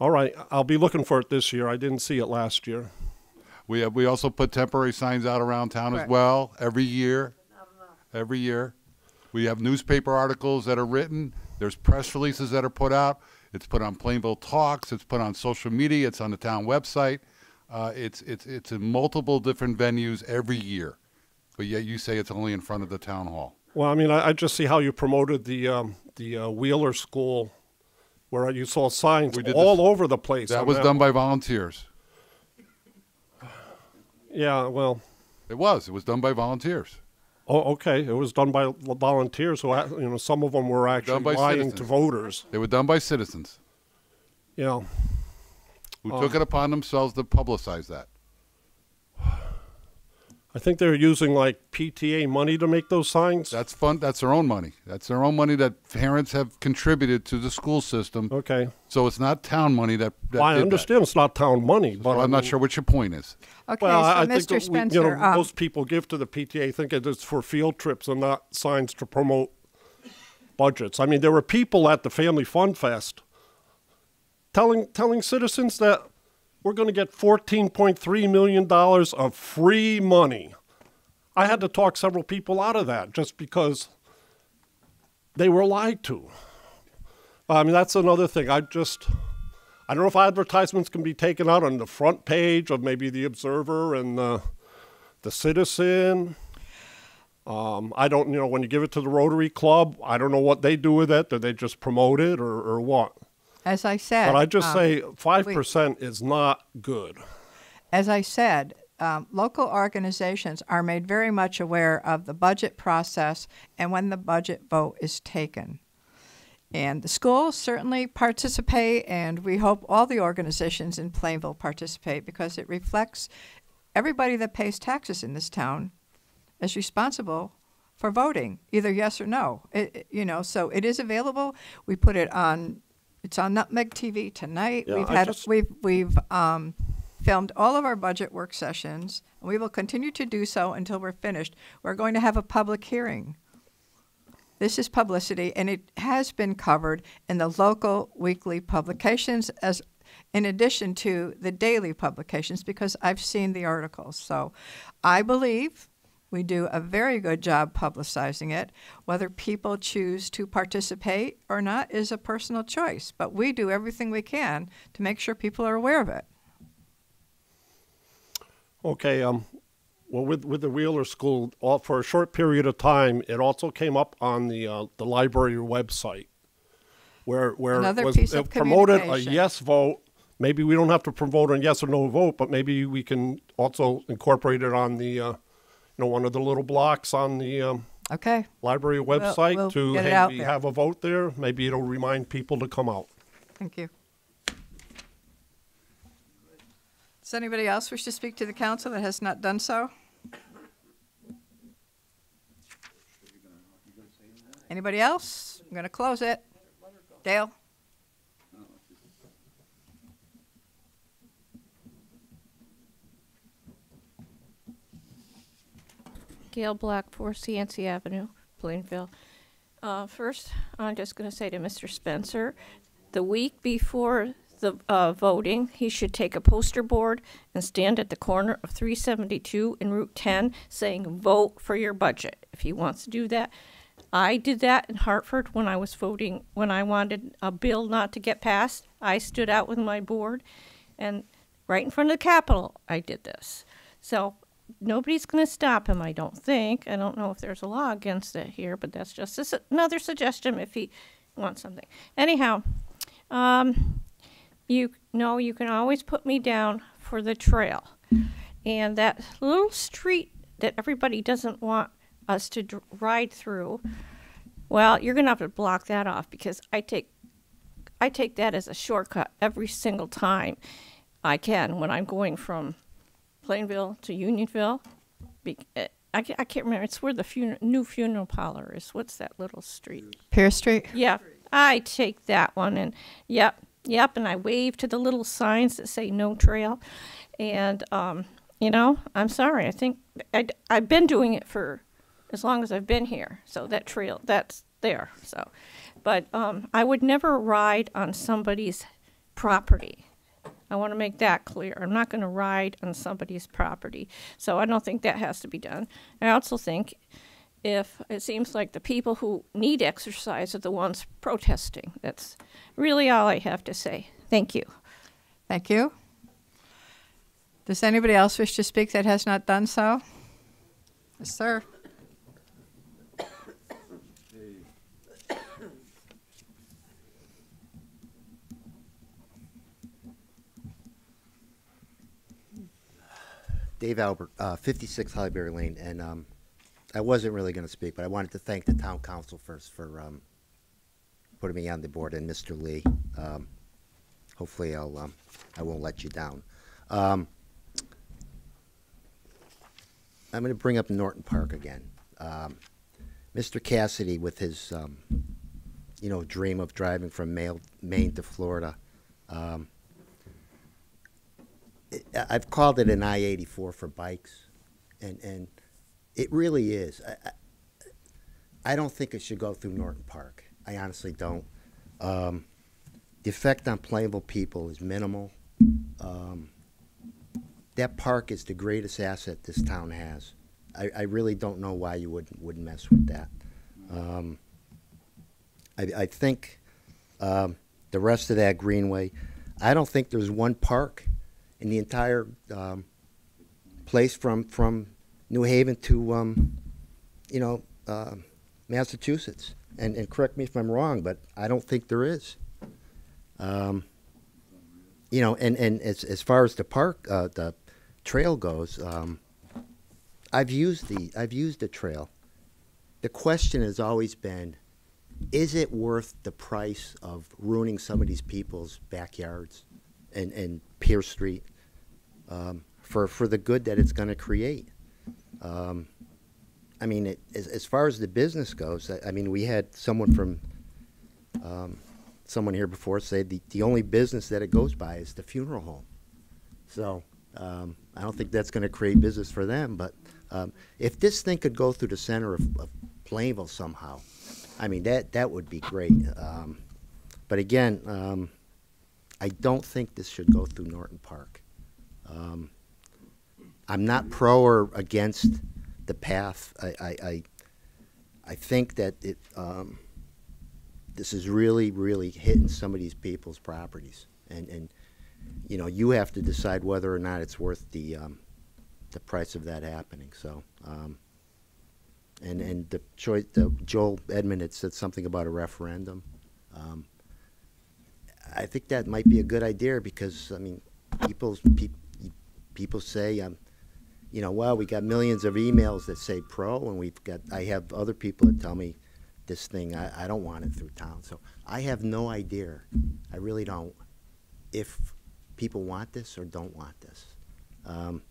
All right, I'll be looking for it this year. I didn't see it last year. We have, we also put temporary signs out around town as well every year. Every year. We have newspaper articles that are written. There's press releases that are put out. It's put on Plainville Talks. It's put on social media. It's on the town website. Uh, it's it's it's in multiple different venues every year. But yet you say it's only in front of the town hall. Well, I mean, I, I just see how you promoted the um, the uh, Wheeler School, where you saw signs all this- over the place. That on was done by volunteers. Yeah, well. It was. It was done by volunteers. Oh, okay. It was done by volunteers who, act- you know, some of them were actually lying citizens. to voters. They were done by citizens Yeah. who Um, took it upon themselves to publicize that. I think they're using like PTA money to make those signs. That's fun. That's their own money. That's their own money that parents have contributed to the school system. Okay. So it's not town money that. that Well, I did that. understand it's not town money, but So I I'm not mean- sure what your point is. Okay, well, so I, I think Mr. we, Spencer, you know, um, most people give to the PTA thinking it's for field trips and not signs to promote budgets. I mean, there were people at the Family Fun Fest telling telling citizens that we're going to get 14.3 million dollars of free money. I had to talk several people out of that just because they were lied to. I mean, that's another thing. I just I don't know if advertisements can be taken out on the front page of maybe the Observer and the, the Citizen. Um, I don't, you know, when you give it to the Rotary Club, I don't know what they do with it. Do they just promote it or, or what? As I said. But I just um, say 5% is not good. As I said, um, local organizations are made very much aware of the budget process and when the budget vote is taken. And the schools certainly participate, and we hope all the organizations in Plainville participate because it reflects everybody that pays taxes in this town is responsible for voting, either yes or no. It- you know, so it is available. We put it on. It's on Nutmeg TV tonight. Yeah, we've I had just- we've we've um, filmed all of our budget work sessions, and we will continue to do so until we're finished. We're going to have a public hearing. This is publicity, and it has been covered in the local weekly publications as in addition to the daily publications because I've seen the articles. So I believe we do a very good job publicizing it. Whether people choose to participate or not is a personal choice, but we do everything we can to make sure people are aware of it. Okay, um, well, with, with the Wheeler School, all, for a short period of time, it also came up on the, uh, the library website where, where Another it was it promoted a yes vote. Maybe we don't have to promote a yes or no vote, but maybe we can also incorporate it on the, uh, know, one of the little blocks on the um, Okay. library We'll- website we'll to get hey, have a vote there. Maybe it'll remind people to come out. Thank you. Does anybody else wish to speak to the council that has not done so? Anybody else? I'm going to close it. Dale? Gail Black, 4 Cianci Avenue, Plainville. Uh, first, I'm just going to say to Mr. Spencer, the week before the uh, voting, he should take a poster board and stand at the corner of 372 and Route 10 saying, vote for your budget, if he wants to do that. I did that in Hartford when I was voting, when I wanted a bill not to get passed. I stood out with my board, and right in front of the Capitol, I did this. So nobody's going to stop him, I don't think. I don't know if there's a law against it here, but that's just another suggestion if he wants something. Anyhow, um, you know, you can always put me down for the trail. And that little street that everybody doesn't want us to ride through, well, you're going to have to block that off because I take I take that as a shortcut every single time I can when I'm going from Plainville to Unionville. Be- eh, I, ca- I can't remember. It's where the funer- new funeral parlor is. What's that little street? Pierce Street? Yeah, I take that one, and yep, yep, and I wave to the little signs that say no trail, and um, you know, I'm sorry. I think I, I've been doing it for as long as I've been here, so that trail that's there. So, but um, I would never ride on somebody's property. I want to make that clear. I'm not going to ride on somebody's property. So I don't think that has to be done. I also think if it seems like the people who need exercise are the ones protesting. That's really all I have to say. Thank you. Thank you. Does anybody else wish to speak that has not done so? Yes, sir. Dave Albert, uh, 56 Hollyberry Lane, and um, I wasn't really going to speak, but I wanted to thank the town council first for um, putting me on the board, and Mr. Lee. Um, hopefully, I'll um, I won't let you down. Um, I'm going to bring up Norton Park again. Um, Mr. Cassidy, with his um, you know dream of driving from Maine to Florida. I've called it an I-84 for bikes, and and it really is. I, I, I don't think it should go through Norton Park. I honestly don't. Um, the effect on Plainville people is minimal. Um, that park is the greatest asset this town has. I, I really don't know why you wouldn't wouldn't mess with that. Um, I, I think um, the rest of that greenway. I don't think there's one park in the entire um, place from from New Haven to um, you know uh, Massachusetts. And, and correct me if I'm wrong, but I don't think there is. Um, you know, and, and as, as far as the park, uh, the trail goes, um, I've used the I've used the trail. The question has always been, is it worth the price of ruining some of these people's backyards and, and Pierce Street um, for for the good that it's going to create? Um, I mean, it, as, as far as the business goes, I, I mean, we had someone from um, someone here before say the, the only business that it goes by is the funeral home. So um, I don't think that's going to create business for them. But um, if this thing could go through the center of, of Plainville somehow, I mean, that, that would be great. Um, but again, um, I don't think this should go through Norton Park. Um, I'm not pro or against the path. I, I, I, I think that it, um, this is really, really hitting some of these people's properties, and and you know you have to decide whether or not it's worth the um, the price of that happening. So. Um, and and the choice, the, Joel Edmond had said something about a referendum. Um, I think that might be a good idea because I mean, people pe- people say um, you know, well, we got millions of emails that say pro, and we've got, I have other people that tell me this thing, I, I don't want it through town. So I have no idea, I really don't, if people want this or don't want this. Um,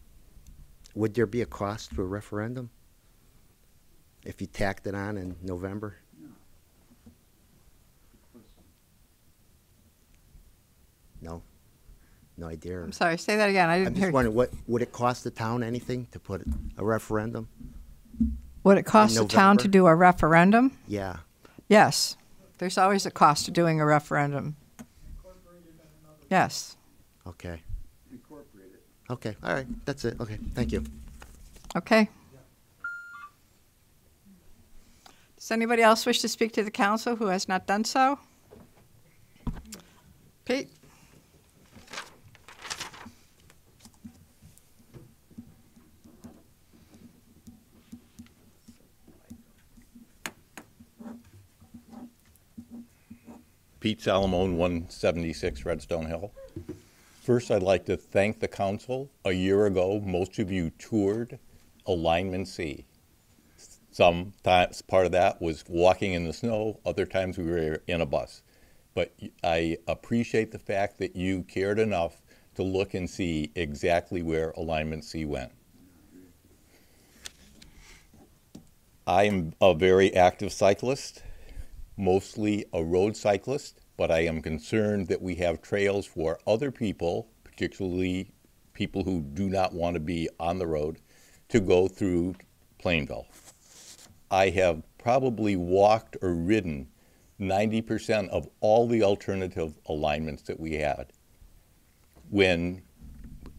would there be a cost to a referendum if you tacked it on in November? No, no idea. I'm sorry, say that again. I didn't I'm didn't just hear. wondering, what, would it cost the town anything to put a referendum? Would it cost the town to November? do a referendum? Yeah. Yes. There's always a cost to doing a referendum. Yes. Okay. Okay, all right, that's it, okay, thank you. Okay. Does anybody else wish to speak to the council who has not done so? Pete? Pete Salamone, 176 Redstone Hill. First, I'd like to thank the council. A year ago, most of you toured Alignment C. Some times, part of that was walking in the snow, other times we were in a bus. But I appreciate the fact that you cared enough to look and see exactly where Alignment C went. I am a very active cyclist, mostly a road cyclist, but I am concerned that we have trails for other people, particularly people who do not want to be on the road, to go through Plainville. I have probably walked or ridden 90% of all the alternative alignments that we had. When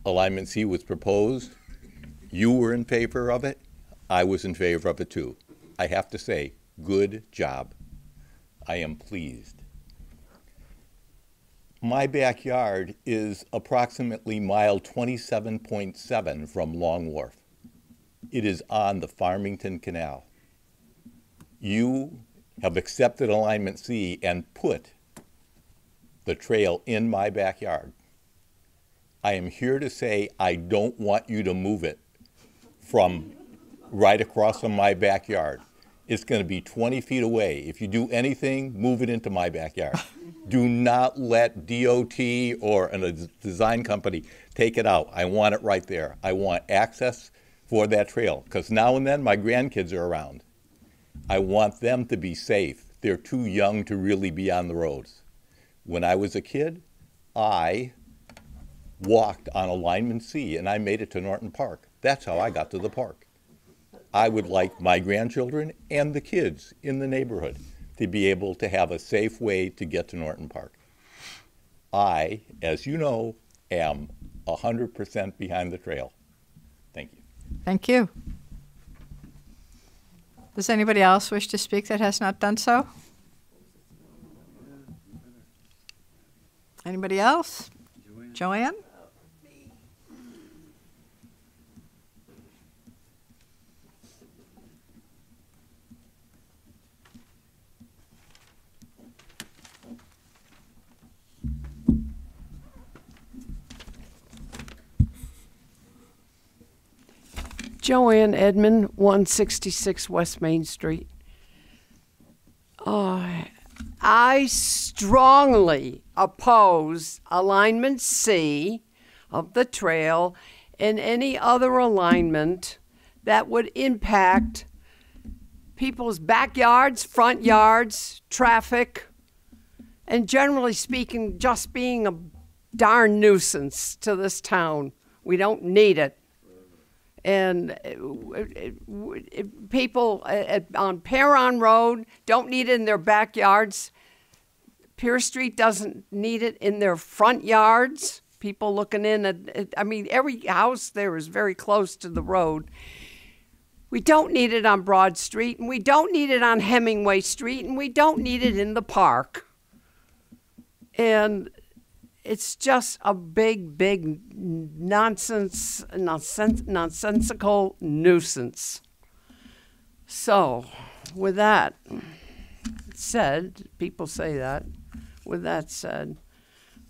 Alignment C was proposed, you were in favor of it. I was in favor of it too. I have to say, good job. I am pleased. My backyard is approximately mile 27.7 from Long Wharf. It is on the Farmington Canal. You have accepted Alignment C and put the trail in my backyard. I am here to say I don't want you to move it from right across from my backyard. It's going to be 20 feet away. If you do anything, move it into my backyard. do not let DOT or a design company take it out. I want it right there. I want access for that trail because now and then my grandkids are around. I want them to be safe. They're too young to really be on the roads. When I was a kid, I walked on a Alignment C and I made it to Norton Park. That's how I got to the park. I would like my grandchildren and the kids in the neighborhood to be able to have a safe way to get to Norton Park. I, as you know, am 100% behind the trail. Thank you. Thank you. Does anybody else wish to speak that has not done so? Anybody else? Joanne? Joanne Edmond, 166 West Main Street. Uh, I strongly oppose alignment C of the trail and any other alignment that would impact people's backyards, front yards, traffic, and generally speaking, just being a darn nuisance to this town. We don't need it and uh, people at, on Perron Road don't need it in their backyards. Pierce Street doesn't need it in their front yards. People looking in at, I mean, every house there is very close to the road. We don't need it on Broad Street, and we don't need it on Hemingway Street, and we don't need it in the park. And it's just a big, big nonsense, nonsense, nonsensical nuisance. So, with that said, people say that. With that said,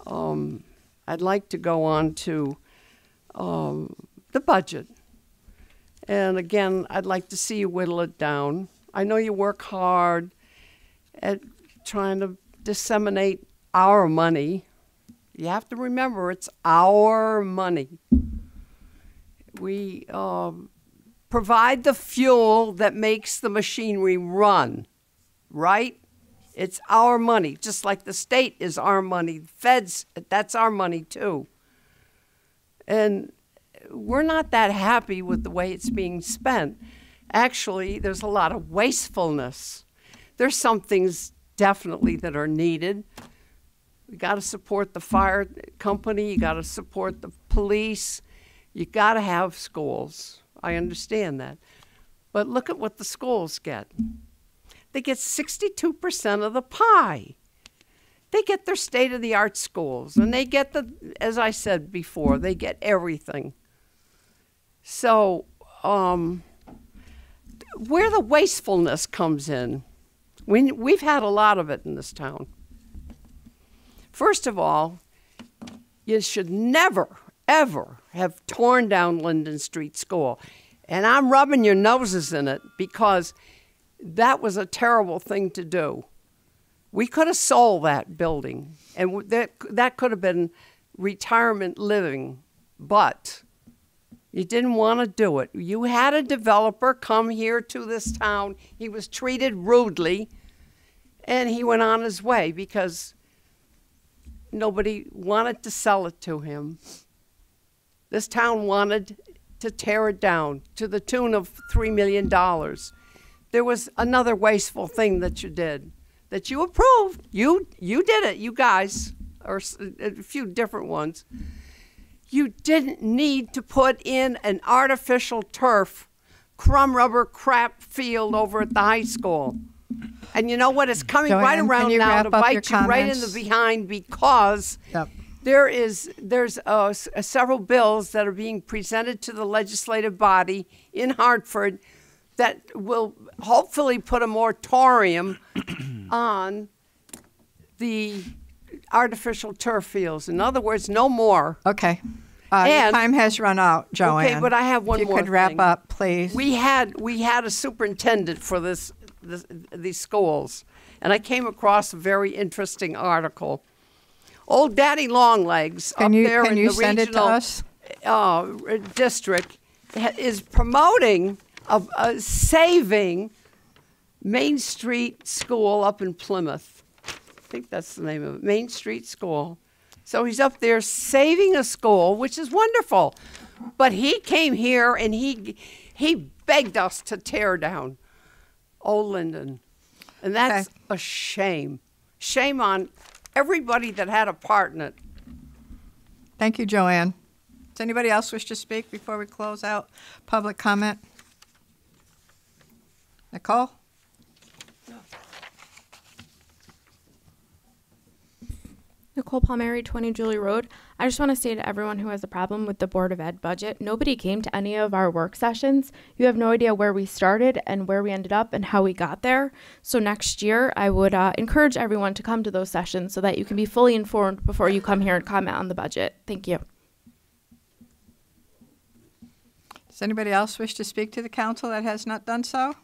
um, I'd like to go on to um, the budget. And again, I'd like to see you whittle it down. I know you work hard at trying to disseminate our money you have to remember it's our money. We um, provide the fuel that makes the machinery run, right? It's our money, just like the state is our money. The feds, that's our money too. And we're not that happy with the way it's being spent. Actually, there's a lot of wastefulness. There's some things definitely that are needed. You got to support the fire company. You got to support the police. You got to have schools. I understand that. But look at what the schools get. They get 62% of the pie. They get their state of the art schools, and they get the, as I said before, they get everything. So, um, where the wastefulness comes in, we, we've had a lot of it in this town. First of all, you should never, ever have torn down Linden Street School. And I'm rubbing your noses in it because that was a terrible thing to do. We could have sold that building, and that, that could have been retirement living, but you didn't want to do it. You had a developer come here to this town. He was treated rudely, and he went on his way because nobody wanted to sell it to him. This town wanted to tear it down to the tune of $3 million. There was another wasteful thing that you did that you approved. You, you did it, you guys, or a few different ones. You didn't need to put in an artificial turf, crumb rubber crap field over at the high school. And you know what? It's coming Joanne, right around you now to bite you right in the behind because Yep. there is there's uh, uh, several bills that are being presented to the legislative body in Hartford that will hopefully put a moratorium on the artificial turf fields. In other words, no more. Okay. Uh, And- time has run out, Joanne. Okay, but I have one If you more could wrap thing. up, please. We had we had a superintendent for this, this these schools, and I came across a very interesting article. Old Daddy Longlegs Can up you- there in you the send it to regional? Uh, district is promoting of uh, saving Main Street School up in Plymouth. I think that's the name of it, Main Street School. So he's up there saving a school, which is wonderful. But he came here and he he begged us to tear down Old Linden. And that's a shame. Shame on everybody that had a part in it. Thank you, Joanne. Does anybody else wish to speak before we close out public comment? Nicole? Nicole Palmieri, 20 Julie Road. I just want to say to everyone who has a problem with the Board of Ed budget, nobody came to any of our work sessions. You have no idea where we started and where we ended up and how we got there. So next year, I would uh, encourage everyone to come to those sessions so that you can be fully informed before you come here and comment on the budget. Thank you. Does anybody else wish to speak to the council that has not done so?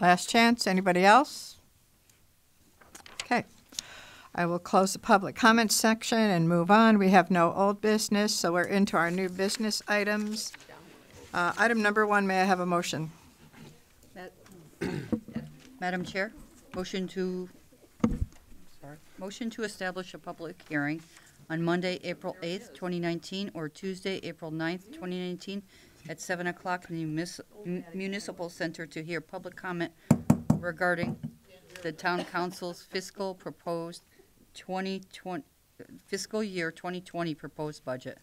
Last chance. Anybody else? I will close the public comment section and move on. We have no old business, so we're into our new business items. Uh, Item number one, may I have a motion? Madam Chair, motion to, sorry, motion to establish a public hearing on Monday, April 8th, 2019, or Tuesday, April 9th, 2019, at 7 o'clock in the municipal center to hear public comment regarding the town council's fiscal proposed 2020, fiscal year 2020 proposed budget.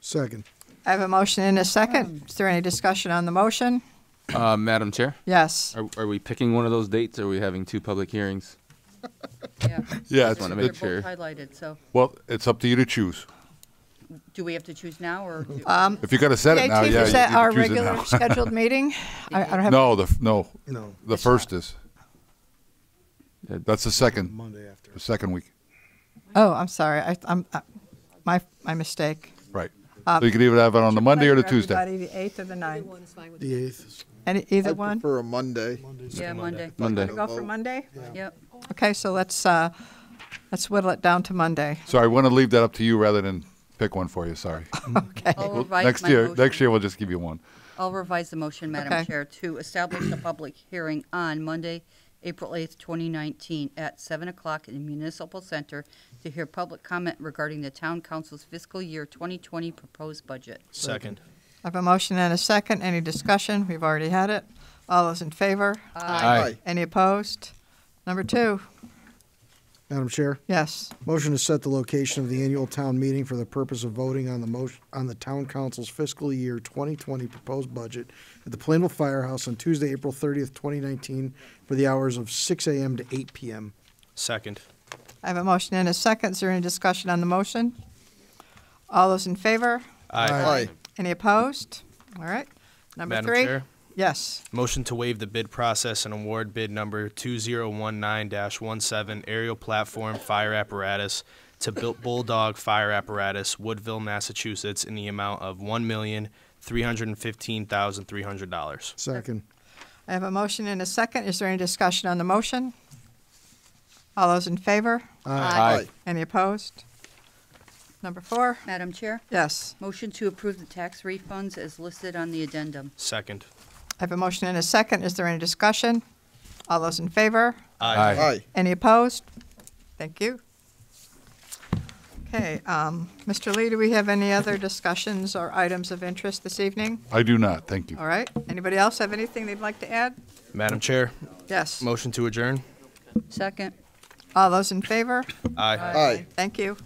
Second. I have a motion and a second. Is there any discussion on the motion? Uh, Madam Chair? Yes. Are, are we picking one of those dates, or are we having two public hearings? Yeah. Yeah, Just want to They're make sure. both highlighted, so Well, it's up to you to choose. do we have to choose now, or? do- Um, If you gotta set it now, the 18th, yeah, Is you- that you our can choose it regular now. scheduled meeting? I I don't have. No, the, f- no. No. The first is. That's the second. Monday after. The second week, Oh, I'm sorry. I, I'm, uh, my, my mistake. right. Um, So you could either have it on the Monday or the Tuesday. Everybody, the eighth or the ninth? The eighth. Any, either I one? prefer a Monday. Yeah, Monday. Monday. Go for Monday? Yep. Okay, so let's, uh, let's whittle it down to Monday. Sorry, I want to leave that up to you rather than pick one for you, sorry. Okay. I'll revise Next my year, motion. next year we'll just give you one. I'll revise the motion, Madam Okay. Chair, to establish a public hearing on Monday, April 8th, 2019, at 7 o'clock in the Municipal Center to hear public comment regarding the Town Council's fiscal year 2020 proposed budget. Second. I have a motion and a second. Any discussion? We've already had it. All those in favor? Aye. Aye. Any opposed? Number two, Madam Chair, yes. motion to set the location of the annual town meeting for the purpose of voting on the motion, on the town council's fiscal year 2020 proposed budget at the Plainville Firehouse on Tuesday, April 30th, 2019, for the hours of 6 a.m. to 8 p.m. Second. I have a motion and a second. Is there any discussion on the motion? All those in favor? Aye. Aye. Any opposed? All right. Number Madam three? Chair? Yes. Motion to waive the bid process and award bid number 2019-17 aerial platform fire apparatus to Bull- Bulldog Fire Apparatus, Woodville, Massachusetts, in the amount of $1,315,300. Second. I have a motion and a second. Is there any discussion on the motion? All those in favor? Aye. Aye. Any opposed? Number four? Madam Chair? Yes. Motion to approve the tax refunds as listed on the addendum. Second. I have a motion and a second. Is there any discussion? All those in favor? Aye. Aye. Any opposed? Thank you. Okay, um, Mr. Lee, do we have any other discussions or items of interest this evening? I do not, thank you. All right. Anybody else have anything they'd like to add? Madam Chair? Yes. Motion to adjourn? Second. All those in favor? Aye. Aye. Thank you.